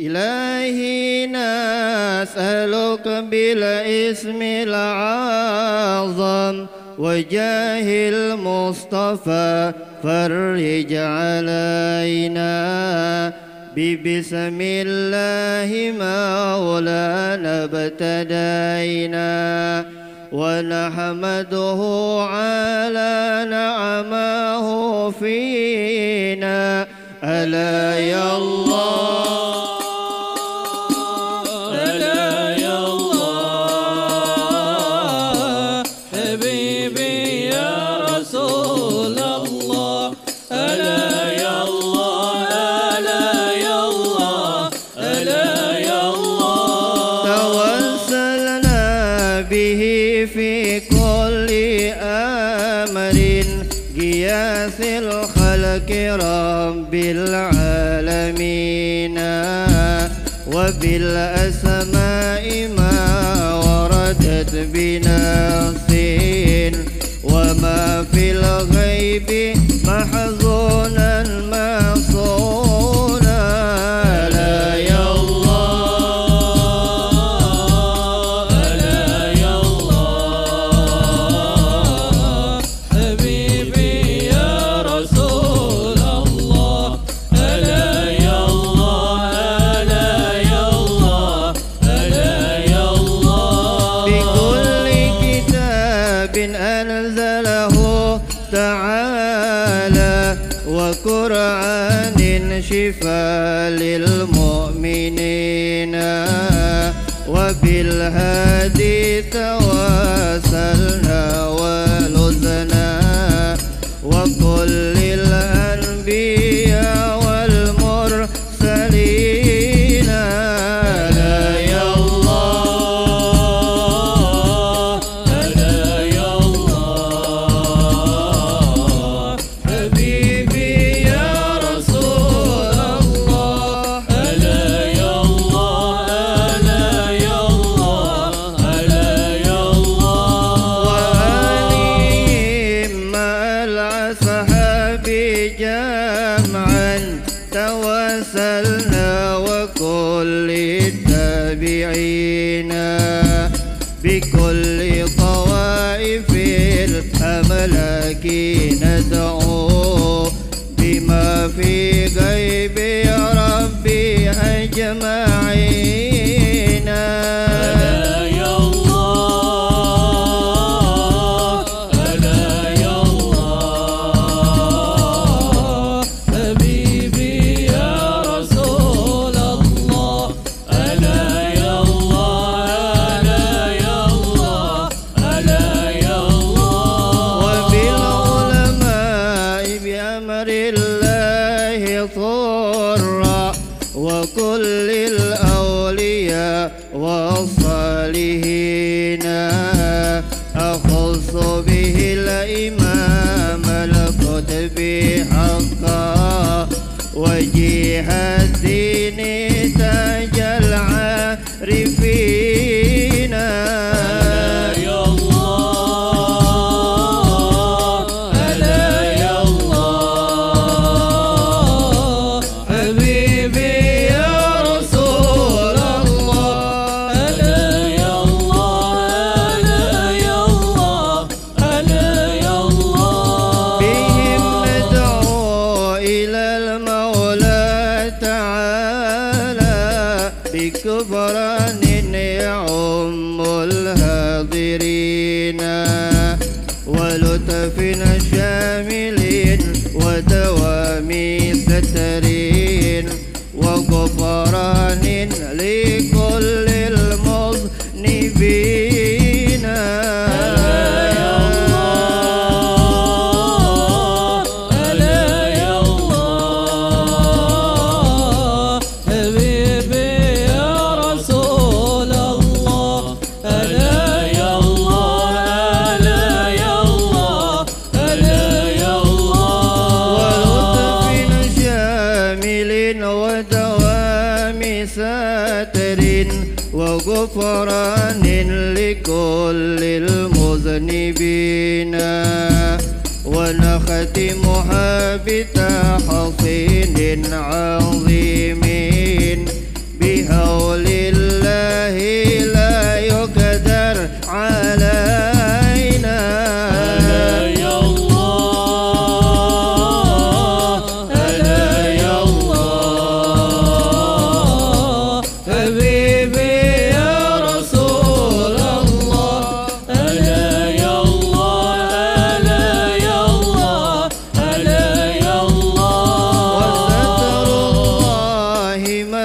إلهنا أسألك بالاسم العظم وجاه المصطفى فرج علينا ببسم الله مولانا ابتدينا ونحمده على نعمه فينا. ألا يا الله رب العالمين وبالأسماء ما وردت بناصين وما في الغيب شفاء للمؤمنين وبالهادي تواصلنا ولزنا وكل it does. yeah. كفن شامل ودوام سترين وغفران لكل غفران لكل المذنبين. ونختم بتحصين عظيم بهول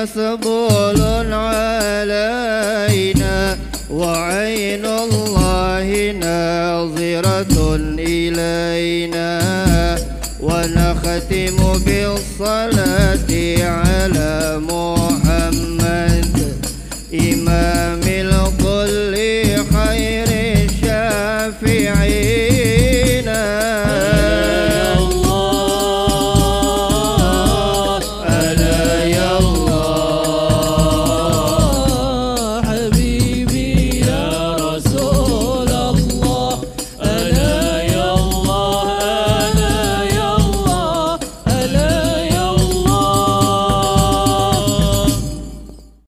سبول علينا وعين الله ناظرة إلينا. ونختم بالصلاة على محمد